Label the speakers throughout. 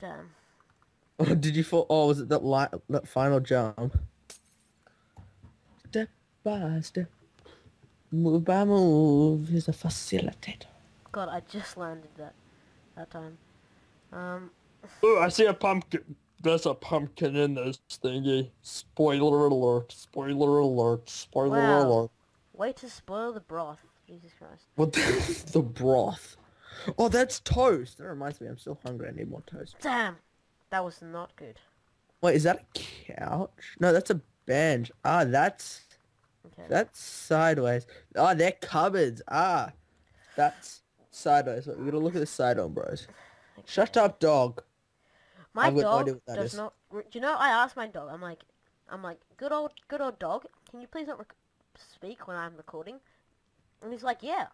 Speaker 1: Damn.
Speaker 2: Oh, did you fall? Oh, was it that li- that final jump? Step by step, move by move, he's a facilitator.
Speaker 1: God, I just landed that that time. Um,
Speaker 3: Oh, I see a pumpkin. There's a pumpkin in this thingy. Spoiler alert. Spoiler alert. Spoiler
Speaker 1: Wow.
Speaker 3: alert.
Speaker 1: way to spoil the broth. Jesus Christ.
Speaker 2: What the, the broth? Oh, that's toast. That reminds me, I'm still hungry. I need more toast.
Speaker 1: Damn, that was not good.
Speaker 2: Wait, is that a couch? No, that's a bench. Ah, that's
Speaker 1: Okay.
Speaker 2: that's sideways. Ah, they're cupboards. Ah, that's sideways. Wait, we gotta look at the side on, bros. Shut up, dog.
Speaker 1: My
Speaker 2: I've no
Speaker 1: dog
Speaker 2: that
Speaker 1: does
Speaker 2: is.
Speaker 1: not. Do you know? I asked my dog. I'm like, I'm like, good old, good old dog. Can you please not rec- speak when I'm recording? And he's like, yeah,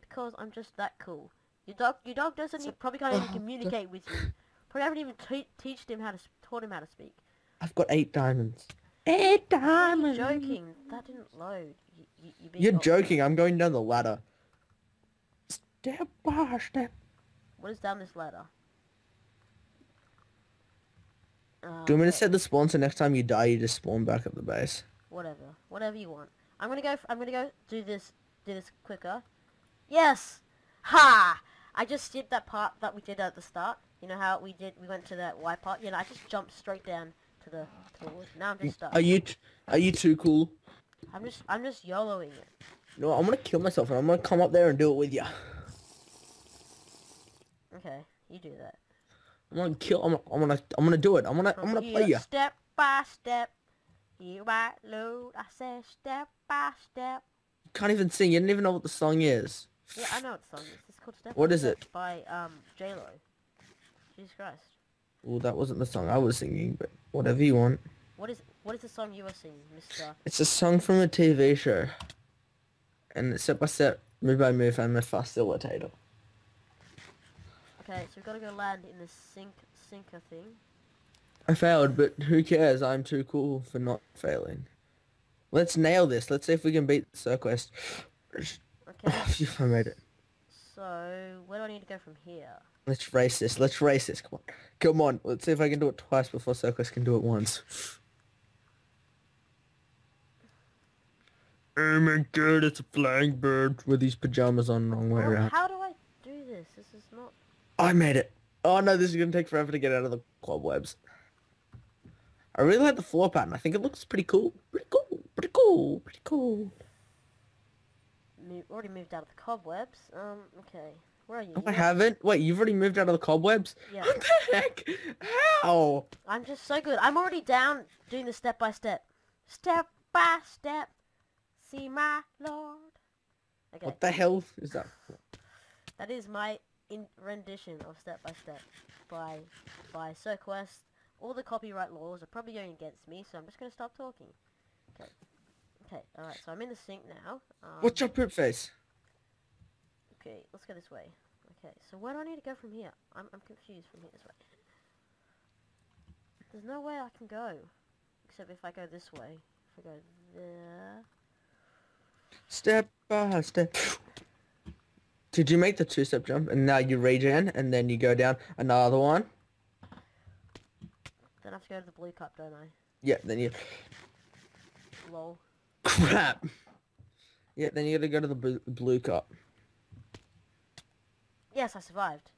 Speaker 1: because I'm just that cool. Your dog, your dog doesn't. e- probably can't even communicate with you. Probably haven't even te- teached him how to taught him how to speak.
Speaker 2: I've got eight diamonds. Eight diamonds.
Speaker 1: joking. That didn't load. You, you,
Speaker 2: You're joking. I'm going down the ladder. Step by step.
Speaker 1: What is down this ladder? Uh,
Speaker 2: Do you want me to set the spawn so next time you die you just spawn back at the base?
Speaker 1: Whatever, whatever you want. I'm gonna go. I'm gonna go do this. Do this quicker. Yes. Ha! I just did that part that we did at the start. You know how we did? We went to that Y part. You know, I just jumped straight down to the to the wood. Now I'm just stuck.
Speaker 2: Are you t- are you too cool?
Speaker 1: I'm just I'm just YOLOing it.
Speaker 2: No, I'm gonna kill myself and I'm gonna come up there and do it with you.
Speaker 1: Okay, you do that.
Speaker 2: I'm gonna kill. I'm, I'm gonna. I'm gonna do it. I'm gonna. I'm gonna play you.
Speaker 1: Step by step. You might load. I said step by step.
Speaker 2: You Can't even sing. You didn't even know what the song is.
Speaker 1: Yeah, I know what song is. It's called Step
Speaker 2: What is it?
Speaker 1: by um J Lo. Jesus Christ.
Speaker 2: Well, that wasn't the song I was singing, but whatever you want.
Speaker 1: What is what is the song you were singing, Mister?
Speaker 2: It's a song from a TV show. And it's step by step, move by move, I'm a facilitator.
Speaker 1: Okay, so we've got to go land in the sink sinker thing.
Speaker 2: I failed, but who cares? I'm too cool for not failing. Let's nail this. Let's see if we can beat Serquest.
Speaker 1: Okay,
Speaker 2: I made it.
Speaker 1: so where do I need to go from here?
Speaker 2: Let's race this. Let's race this. Come on. Come on. Let's see if I can do it twice before Circus can do it once.
Speaker 3: Oh my god, it's a flying bird.
Speaker 2: With these pajamas on wrong way
Speaker 1: Well,
Speaker 2: around.
Speaker 1: how do I do this? This is not.
Speaker 2: I made it. Oh no, this is gonna take forever to get out of the cobwebs. I really like the floor pattern. I think it looks pretty cool. Pretty cool. Pretty cool. Pretty cool.
Speaker 1: Mo- already moved out of the cobwebs. Um, okay. Where are you?
Speaker 2: No, I haven't. Wait, you've already moved out of the cobwebs?
Speaker 1: Yeah.
Speaker 2: What the heck? How?
Speaker 1: I'm just so good. I'm already down doing the step by step. Step by step. See my lord. Okay.
Speaker 2: What the hell is that?
Speaker 1: That is my in rendition of Step by Step by by Serquest. All the copyright laws are probably going against me, so I'm just going to stop talking. Okay. Okay, alright, so I'm in the sink now. Um,
Speaker 2: What's your poop face?
Speaker 1: Okay, let's go this way. Okay, so where do I need to go from here? I'm, I'm confused from here this way. There's no way I can go. Except if I go this way. If I go there.
Speaker 2: Step by step. Did you make the two-step jump and now you regen and then you go down another one?
Speaker 1: Then I have to go to the blue cup, don't I?
Speaker 2: Yeah, then you...
Speaker 1: Lol.
Speaker 2: Crap! Yeah, then you gotta go to the blue, cup.
Speaker 1: Yes, I survived.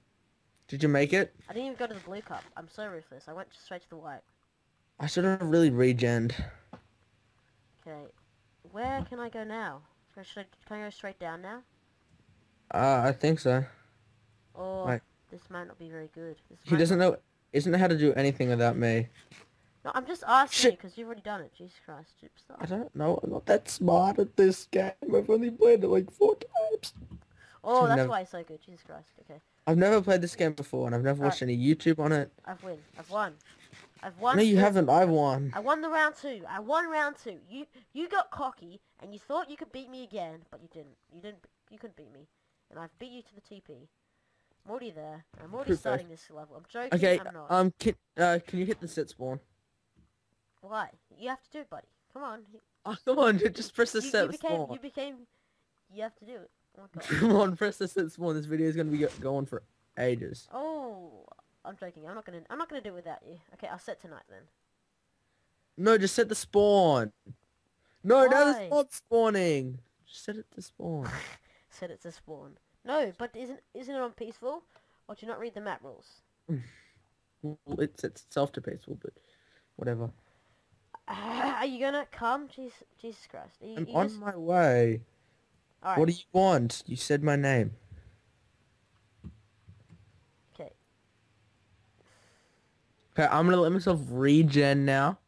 Speaker 2: Did you make it?
Speaker 1: I didn't even go to the blue cup. I'm so ruthless. I went straight to the white.
Speaker 2: I should have really regened.
Speaker 1: Okay. Where can I go now? Should I, can I go straight down now?
Speaker 2: Uh, I think so.
Speaker 1: Or
Speaker 2: Right.
Speaker 1: this might not be very good. This
Speaker 2: He doesn't know... Isn't know how to do anything without me.
Speaker 1: No, I'm just asking you because you've already done it. Jesus Christ.
Speaker 2: I don't know. I'm not that smart at this game. I've only played it like four times.
Speaker 1: Oh,
Speaker 2: Should've
Speaker 1: that's
Speaker 2: never-
Speaker 1: why it's so good. Jesus Christ. Okay.
Speaker 2: I've never played this game before, and I've never watched any YouTube on it.
Speaker 1: I've won. I've won. I've won.
Speaker 2: No, you
Speaker 1: the-
Speaker 2: haven't. I've won.
Speaker 1: I won the round two. I won round two. You you got cocky and you thought you could beat me again, but you didn't. You didn't. You couldn't beat me, and I've beat you to the TP. I'm already there. I'm already
Speaker 2: Proof, though.
Speaker 1: starting this level. I'm joking.
Speaker 2: Okay,
Speaker 1: I'm not.
Speaker 2: um, can, uh, can you hit the set spawn?
Speaker 1: Why? You have to do it, buddy. Come on.
Speaker 2: Oh, come on, dude, just press the
Speaker 1: you,
Speaker 2: set
Speaker 1: you became.
Speaker 2: spawn.
Speaker 1: You became. You have to do it. Oh.
Speaker 2: Come on, press the set spawn. This video is gonna be go- going for ages.
Speaker 1: Oh, I'm joking. I'm not gonna. I'm not gonna do it without you. Okay, I'll set tonight then.
Speaker 2: No, just set the spawn. No, no,
Speaker 1: Why?
Speaker 2: it's not spawning. Just set it to spawn.
Speaker 1: Set it to spawn. No, but isn't isn't it on peaceful? Or do you not read the map rules?
Speaker 2: Well, it sets itself to peaceful, but whatever.
Speaker 1: Are you gonna come? Jeez, Jesus Christ. You,
Speaker 2: I'm
Speaker 1: you
Speaker 2: on
Speaker 1: just...
Speaker 2: my way.
Speaker 1: All right.
Speaker 2: What do you want? You said my name.
Speaker 1: Okay.
Speaker 2: Okay, I'm gonna let myself regen now.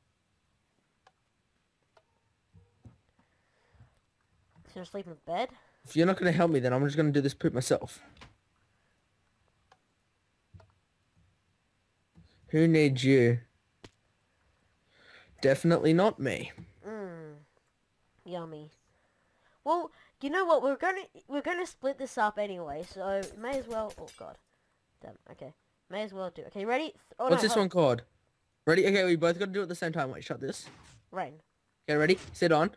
Speaker 1: So you're sleeping in bed?
Speaker 2: If you're not gonna help me, then I'm just gonna do this poop myself. Who needs you? Definitely not me.
Speaker 1: Mmm. Yummy. Well, you know what? We're gonna we're gonna split this up anyway, so may as well. Oh God. Damn. Okay. May as well do. Okay, ready? Oh,
Speaker 2: What's
Speaker 1: no,
Speaker 2: this one called? Ready? Okay, we both gotta do it at the same time. Wait, shut this.
Speaker 1: Rain.
Speaker 2: Okay, ready? Sit on.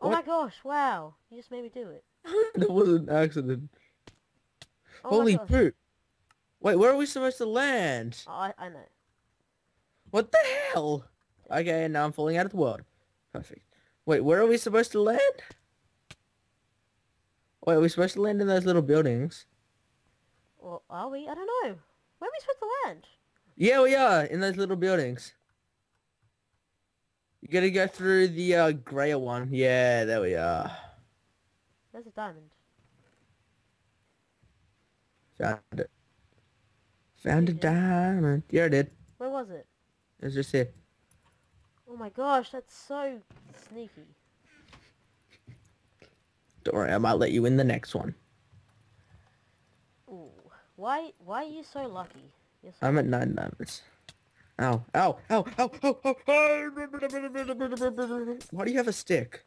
Speaker 1: Oh
Speaker 2: What?
Speaker 1: my gosh! Wow. You just made me do it.
Speaker 2: that was an accident.
Speaker 1: Oh
Speaker 2: Holy poop. Wait, where are we supposed to land?
Speaker 1: Oh, I I know.
Speaker 2: What the hell? Okay, and now I'm falling out of the world. Perfect. Wait, where are we supposed to land? Wait, are we supposed to land in those little buildings?
Speaker 1: Well, are we? I don't know. Where are we supposed to land?
Speaker 2: Yeah, we are, in those little buildings. You gotta go through the uh, grayer one. Yeah, there we are.
Speaker 1: There's a diamond.
Speaker 2: Found it. Found a
Speaker 1: did?
Speaker 2: diamond. Yeah, I did.
Speaker 1: Where was it?
Speaker 2: It was just here.
Speaker 1: Oh my gosh, that's so sneaky.
Speaker 2: Don't worry, I might let you in the next one.
Speaker 1: Ooh. Why why are you so lucky? You're so
Speaker 2: I'm at nine diamonds. Ow, ow, ow, ow, ow, ow, ow. Why do you have a stick?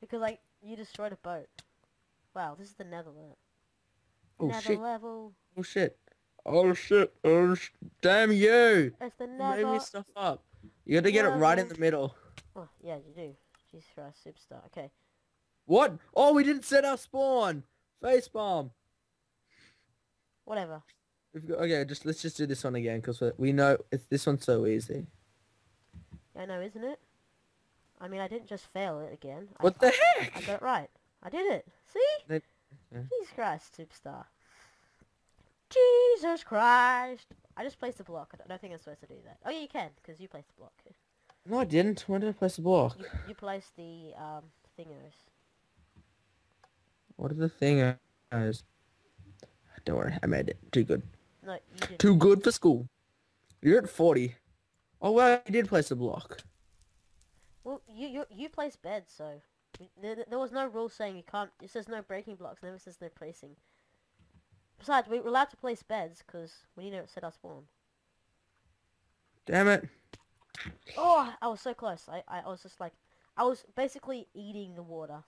Speaker 1: Because like you destroyed a boat. Wow, this is the oh, nether level.
Speaker 2: Oh
Speaker 1: nether
Speaker 2: shit,
Speaker 1: level.
Speaker 2: oh shit. Oh shit, oh sh- damn you.
Speaker 1: It's the
Speaker 2: You made me stuff up. You gotta get it right in the middle.
Speaker 1: Oh yeah, you do. Jesus Christ, superstar. Okay.
Speaker 2: What? Oh, we didn't set our spawn. Face bomb.
Speaker 1: Whatever.
Speaker 2: We've got, okay, just let's just do this one again because we know it's this one's so easy.
Speaker 1: Yeah, I know, isn't it? I mean, I didn't just fail it again. I-
Speaker 2: What the
Speaker 1: I
Speaker 2: heck?
Speaker 1: I got it right. I did it. See?
Speaker 2: Yeah.
Speaker 1: Jesus Christ, superstar. Jesus Christ. I just placed a block. I don't- think I'm supposed to do that. Oh yeah, you can, because you placed the block.
Speaker 2: No, I didn't. When did I place the block?
Speaker 1: You, you placed the um thingers.
Speaker 2: What are the thing is? Don't worry, I made it. Too good.
Speaker 1: No, you didn't.
Speaker 2: Too good for school. You're at 40. Oh, well, you did place a block.
Speaker 1: Well, you you you placed beds, so there, there- there was no rule saying you can't. It says no breaking blocks, never says no placing. Besides, we we're allowed to place beds because we need to set our spawn.
Speaker 2: Damn it.
Speaker 1: Oh, I was so close. I I was just like, I was basically eating the water.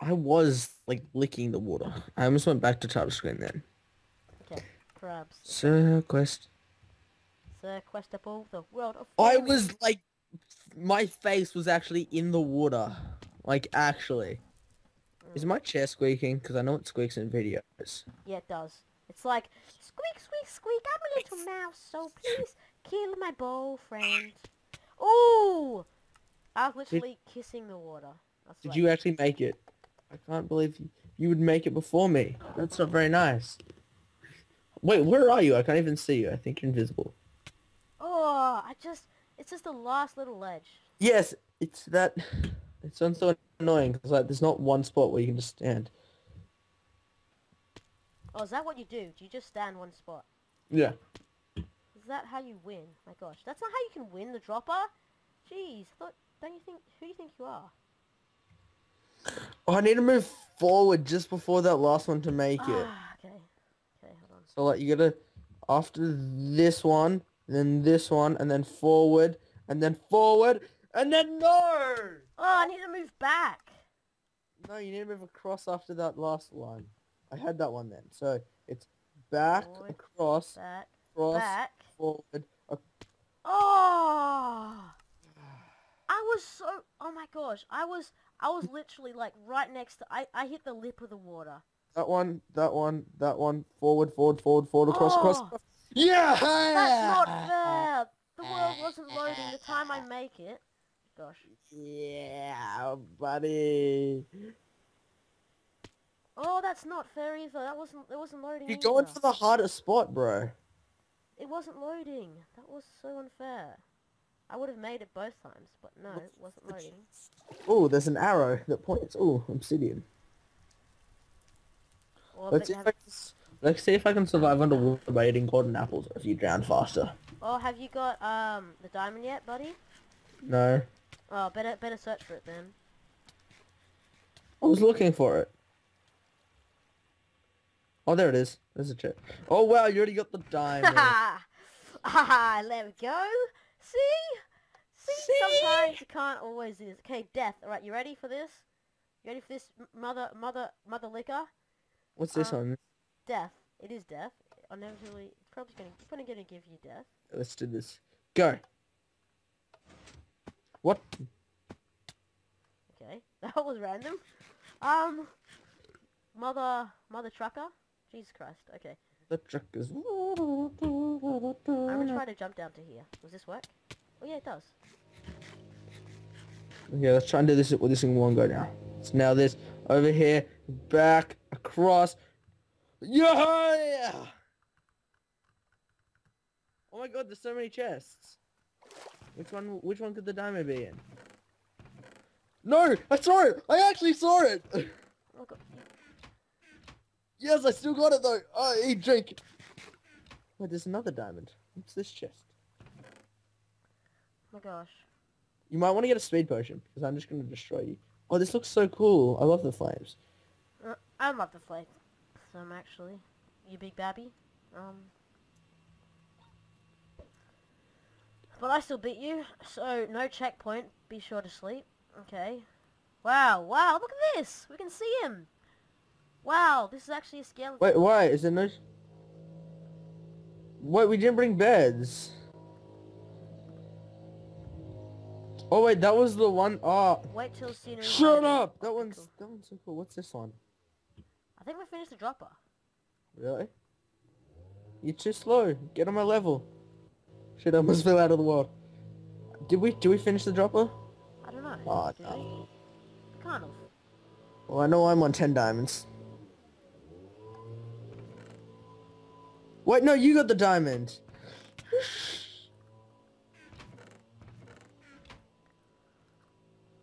Speaker 2: I was, like, licking the water. I almost went back to title screen then.
Speaker 1: Okay, crabs.
Speaker 2: Serquest.
Speaker 1: Sir Questable, the world of.
Speaker 2: I was, like, my face was actually in the water. Like, actually. Is my chair squeaking? Because I know it squeaks in videos.
Speaker 1: Yeah, it does. It's like squeak, squeak, squeak. I'm a little mouse, so please kill my boyfriend. Ooh! I was literally kissing the water.
Speaker 2: Did you actually make it? I can't believe you, you would make it before me. That's not very nice. Wait, where are you? I can't even see you. I think you're invisible.
Speaker 1: Oh, I just. It's just the last little ledge.
Speaker 2: Yes, it's that. It sounds so annoying because like there's not one spot where you can just stand.
Speaker 1: Oh, is that what you do? Do you just stand one spot?
Speaker 2: Yeah.
Speaker 1: Is that how you win? My gosh, that's not how you can win the dropper. Jeez, I thought. Don't you think? Who do you think you are?
Speaker 2: Oh, I need to move forward just before that last one to make it.
Speaker 1: Ah, okay. Okay, hold on.
Speaker 2: So like you gotta after this one, then this one, and then forward, and then forward, and then no.
Speaker 1: Oh, I need to move back.
Speaker 2: No, you need to move across after that last one. I had that one then. So it's back,
Speaker 1: Forward,
Speaker 2: across,
Speaker 1: Back.
Speaker 2: across,
Speaker 1: Back.
Speaker 2: forward. ac-
Speaker 1: Oh! I was so. Oh my gosh! I was. I was literally like right next to. I. I hit the lip of the water.
Speaker 2: that one, that one, that one. Forward, forward, forward, forward, across, across.
Speaker 1: Oh,
Speaker 2: Yeah!
Speaker 1: That's not fair. The world wasn't loading the time I make it. Gosh.
Speaker 2: Yeah, buddy.
Speaker 1: Oh, that's not fair either. That wasn't. It wasn't loading.
Speaker 2: You're going
Speaker 1: either.
Speaker 2: for the hardest spot, bro.
Speaker 1: It wasn't loading. That was so unfair. I would have made it both times, but no, it wasn't loading.
Speaker 2: Oh, there's an arrow that points. Oh, obsidian.
Speaker 1: Or
Speaker 2: Let's see
Speaker 1: but
Speaker 2: if I can, let's see if I can survive underwater by eating golden apples or if you drown faster.
Speaker 1: Oh, have you got um the diamond yet, buddy?
Speaker 2: No.
Speaker 1: Oh, better better search for it then.
Speaker 2: I was looking for it. Oh, there it is. There's a chest. Oh, wow, you already got the diamond.
Speaker 1: Ha ha! There we go. See? See?
Speaker 2: See?
Speaker 1: Sometimes you can't always do this. Okay, death. All right, you ready for this? You ready for this, mother, mother, mother liquor?
Speaker 2: What's this
Speaker 1: Uh,
Speaker 2: one?
Speaker 1: Death. It is death. I'm never really. Probably gonna. Probably gonna give you death.
Speaker 2: Let's do this. Go. What?
Speaker 1: Okay, that was random. Um, mother, mother trucker. Jesus Christ. Okay,
Speaker 2: The truck is...
Speaker 1: I'm gonna try to jump down to here. Does this work? Oh yeah, it does.
Speaker 2: Okay, let's try and do this with this in one go now. So now this over here, back, across. Yeah! Oh my god, there's so many chests. Which one? Which one could the diamond be in? No, I saw it. I actually saw it.
Speaker 1: Oh
Speaker 2: yes, I still got it though. Oh, eat, drink. Wait, there's another diamond. What's this chest?
Speaker 1: Oh my gosh.
Speaker 2: You might want to get a speed potion because I'm just going to destroy you. Oh, this looks so cool. I love the flames.
Speaker 1: Uh, I love the flake. Some actually. You big babby. Um. But I still beat you, so no checkpoint. Be sure to sleep. Okay. Wow, wow, look at this! We can see him! Wow, this is actually a skeleton.
Speaker 2: Wait, why? Is there no... Wait, we didn't bring beds. Oh wait, that was the one. Oh,
Speaker 1: Wait till scenery.
Speaker 2: shut up! That one's
Speaker 1: cool.
Speaker 2: that one's so cool. What's this one?
Speaker 1: I think we finished the dropper.
Speaker 2: Really? You're too slow. Get on my level. Shit, I almost fell out of the world. Did we? Did we finish the dropper?
Speaker 1: I don't know.
Speaker 2: Oh,
Speaker 1: Did
Speaker 2: no.
Speaker 1: we? Kind of.
Speaker 2: Well, I know I'm on ten diamonds. Wait, no, you got the diamond.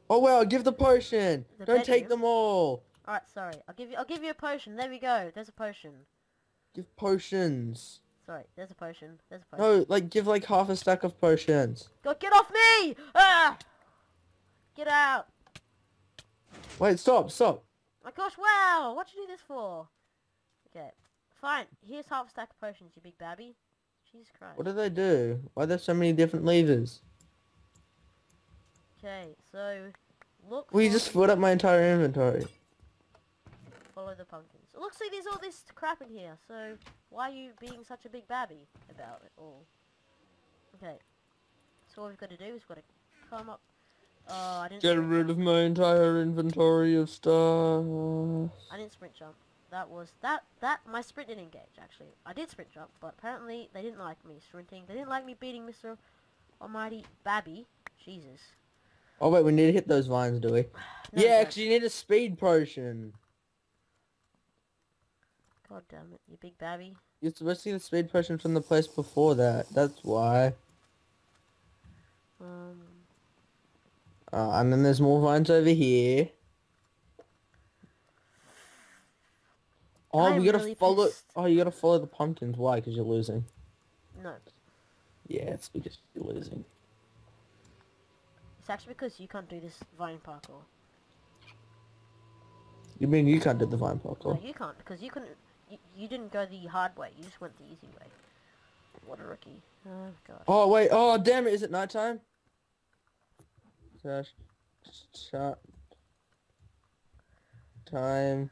Speaker 2: oh well, give the potion.
Speaker 1: The
Speaker 2: Don't take them all.
Speaker 1: Alright, sorry. I'll give you I'll give you a potion. There we go. There's a potion.
Speaker 2: Give potions.
Speaker 1: Sorry, there's a potion. There's a potion.
Speaker 2: No, like give like half a stack of potions.
Speaker 1: God, get off me! Ah! Get out!
Speaker 2: Wait, stop, stop.
Speaker 1: My gosh, wow! What'd you do this for? Okay, fine. Here's half a stack of potions, you big babby. Jesus Christ.
Speaker 2: What do they do? Why are there so many different levers?
Speaker 1: Okay, so look.
Speaker 2: Well, you just filled up my entire inventory.
Speaker 1: Follow the pumpkins. Look, see, there's all this crap in here. So why are you being such a big babby about it all? Okay. So what we've got to do is we've got to come up. Oh, I didn't.
Speaker 3: Get rid
Speaker 1: jump.
Speaker 3: of my entire inventory of stuff.
Speaker 1: I didn't sprint jump. That was that that my sprint didn't engage actually. I did sprint jump, but apparently they didn't like me sprinting. They didn't like me beating Mr. Almighty Babby. Jesus.
Speaker 2: Oh wait, we need to hit those vines, do we?
Speaker 1: No,
Speaker 2: yeah,
Speaker 1: don't.
Speaker 2: because you need a speed potion.
Speaker 1: God damn it, you big babby.
Speaker 2: You're supposed to get a speed potion from the place before that. That's why.
Speaker 1: Um.
Speaker 2: Uh, and then there's more vines over here. Oh, we gotta
Speaker 1: really
Speaker 2: follow.
Speaker 1: pissed.
Speaker 2: Oh, you gotta follow the pumpkins. Why? Because you're losing.
Speaker 1: No.
Speaker 2: Yeah, it's because you're losing.
Speaker 1: It's actually because you can't do this vine parkour.
Speaker 2: You mean you can't do the vine parkour?
Speaker 1: No, you can't because you couldn't. You, you didn't go the hard way. You just went the easy way. What a rookie. Oh god.
Speaker 2: Oh wait. Oh damn it! Is it nighttime? Time.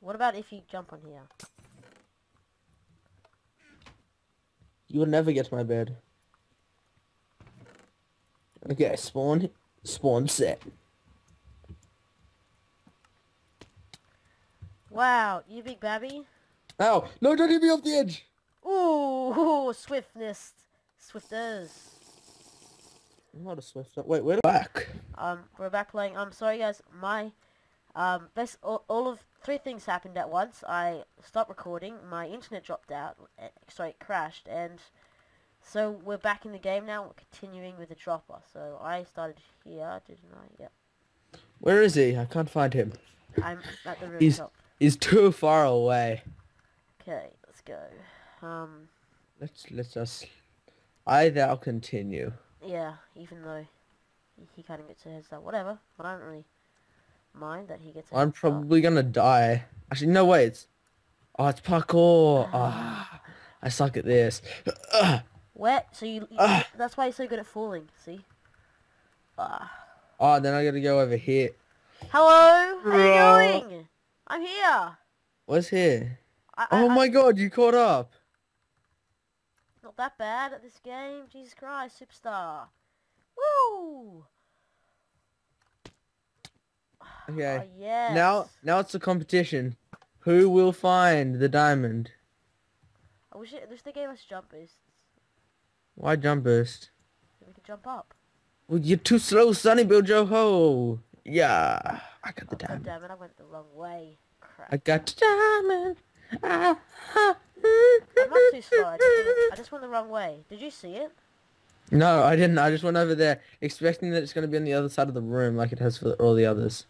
Speaker 1: What about if you jump on here?
Speaker 2: You will never get to my bed. Okay, spawn. Spawn set.
Speaker 1: Wow, you big babby.
Speaker 3: Ow! No, don't hit me off the edge!
Speaker 1: Ooh, swiftness. Swifters.
Speaker 2: I'm not a Swift. Wait, where back?
Speaker 1: Um, we're back playing. I'm sorry guys, my, um, best, all, all of, three things happened at once. I stopped recording, my internet dropped out, eh, sorry, it crashed, and so we're back in the game now, we're continuing with the dropper. So I started here, didn't I? Yep.
Speaker 2: Where is he? I can't find him.
Speaker 1: I'm at the
Speaker 2: He's-
Speaker 1: rooftop.
Speaker 2: He's too far away.
Speaker 1: Okay, let's go. Um,
Speaker 2: Let's let's just. I thou continue.
Speaker 1: yeah, even though he, of gets a head start, whatever. But I don't really mind that he gets
Speaker 2: I'm
Speaker 1: start.
Speaker 2: probably gonna die. Actually, no wait. It's, oh, it's parkour. Ah, I suck at this.
Speaker 1: Where? So you, you that's why you're so good at falling, see? Ah.
Speaker 2: Oh, then I gotta go over here.
Speaker 1: Hello? How
Speaker 3: Hello?
Speaker 1: you going? I'm here.
Speaker 2: What's here?
Speaker 1: I, I,
Speaker 2: Oh
Speaker 1: I-
Speaker 2: my god, you caught up.
Speaker 1: Not that bad at this game. Jesus Christ, superstar. Woo!
Speaker 2: Okay.
Speaker 1: Oh, yes.
Speaker 2: Now, now it's a competition. Who will find the diamond?
Speaker 1: I wish, it, I wish they gave us jump boosts.
Speaker 2: Why jump burst?
Speaker 1: So we can jump up.
Speaker 2: Well, you're too slow, Sonny Bill Joe Ho. Yeah, I got the
Speaker 1: Oh,
Speaker 2: diamond.
Speaker 1: damn it, I went the wrong way. Crap.
Speaker 2: I got the diamond. Ah, ah,
Speaker 1: I'm not too slow. I just, I just went the wrong way. Did you see it?
Speaker 2: No, I didn't. I just went over there expecting that it's going to be on the other side of the room like it has for all the others.